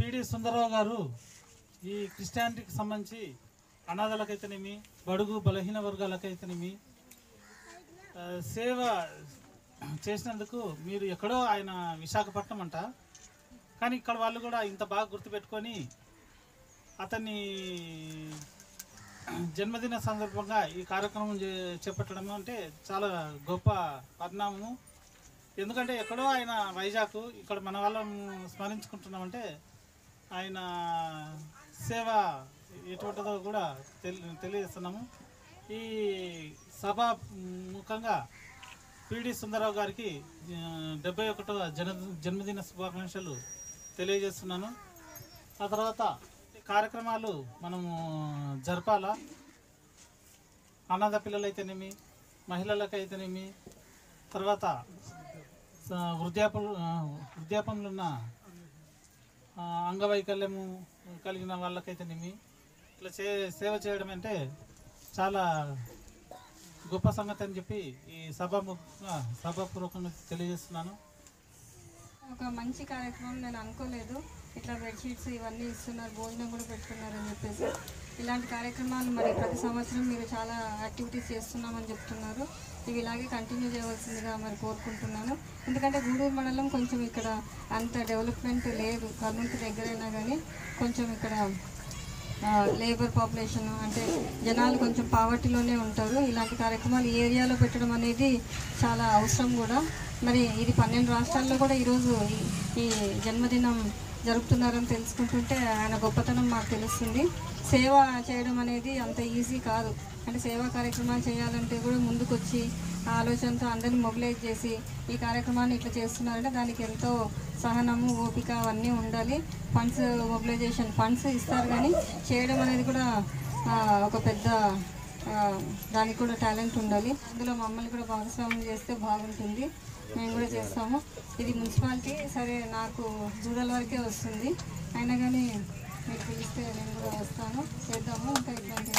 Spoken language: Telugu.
పిడి సుందరరావు గారు ఈ క్రిస్టియానిటీకి సంబంధించి అనాథలకైతేనేమి బడుగు బలహీన వర్గాలకైతేనేమి సేవ చేసినందుకు మీరు ఎక్కడో ఆయన విశాఖపట్నం అంట కానీ ఇక్కడ వాళ్ళు కూడా ఇంత బాగా గుర్తుపెట్టుకొని అతన్ని జన్మదిన సందర్భంగా ఈ కార్యక్రమం చే- చేపట్టడం అంటే చాలా గొప్ప పరిణామము. ఎందుకంటే ఎక్కడో ఆయన వైజాగ్ ఇక్కడ మన వాళ్ళం స్మరించుకుంటున్నామంటే ఆయన సేవ ఎటువంటిదో కూడా తెలి తెలియజేస్తున్నాము. ఈ సభ ముఖంగా పిడి సుందరరావు గారికి డెబ్బై ఒకటవ జన జన్మదిన శుభాకాంక్షలు తెలియజేస్తున్నాను. ఆ తర్వాత కార్యక్రమాలు మనము జరపాలా. అనాథ పిల్లలైతేనేమి మహిళలకైతేనేమి తర్వాత స- వృద్ధాప వృద్ధాపంలో ఉన్న అంగవైకల్యము కలిగిన వాళ్ళకైతేనేమి ఇట్లా చే సేవ చేయడం అంటే చాలా గొప్ప సంగతి అని చెప్పి ఈ సభాముఖంగా సభాపూర్వకంగా తెలియజేస్తున్నాను. ఒక మంచి కార్యక్రమం నేను అనుకోలేదు. ఇట్లా బెడ్షీట్స్ ఇవన్నీ ఇస్తున్నారు భోజనం కూడా పెట్టుకున్నారు అని చెప్పేసి. ఇలాంటి కార్యక్రమాలు మరి ప్రతి సంవత్సరం మీరు చాలా యాక్టివిటీస్ చేస్తున్నామని చెప్తున్నారు. ఇవి ఇలాగే కంటిన్యూ చేయవలసిందిగా మరి కోరుకుంటున్నాను. ఎందుకంటే గూడూరు మండలం కొంచెం ఇక్కడ అంత డెవలప్మెంట్ లేదు. కర్నూలుకి దగ్గరైనా కానీ కొంచెం ఇక్కడ లేబర్ పాపులేషన్ అంటే జనాలు కొంచెం పావర్టీలోనే ఉంటారు. ఇలాంటి కార్యక్రమాలు ఈ ఏరియాలో పెట్టడం అనేది చాలా అవసరం కూడా. మరి ఇది పన్నెండు రాష్ట్రాల్లో కూడా ఈరోజు ఈ- ఈ జన్మదినం జరుపుతున్నారని తెలుసుకుంటుంటే ఆయన గొప్పతనం మాకు తెలుస్తుంది. సేవ చేయడం అనేది అంత ఈజీ కాదు. అంటే సేవా కార్యక్రమాలు చేయాలంటే కూడా ముందుకొచ్చి ఆలోచనతో అందరిని మొబిలైజ్ చేసి ఈ కార్యక్రమాన్ని ఇట్లా చేస్తున్నారంటే దానికి ఎంతో సహనము ఓపిక అవన్నీ ఉండాలి. ఫండ్స్ మొబిలైజేషన్ ఫండ్స్ ఇస్తారు కానీ చేయడం అనేది కూడా ఒక పెద్ద దానికి కూడా టాలెంట్ ఉండాలి. అందులో మమ్మల్ని కూడా భాగస్వామ్యం చేస్తే బాగుంటుంది. మేము కూడా చేస్తాము. ఇది మున్సిపాలిటీ సరే నాకు జూడల వరకే వస్తుంది. అయినా కానీ మీరు పిలిస్తే నేను కూడా వస్తాను. చేద్దాము ఇంకా ఇబ్బంది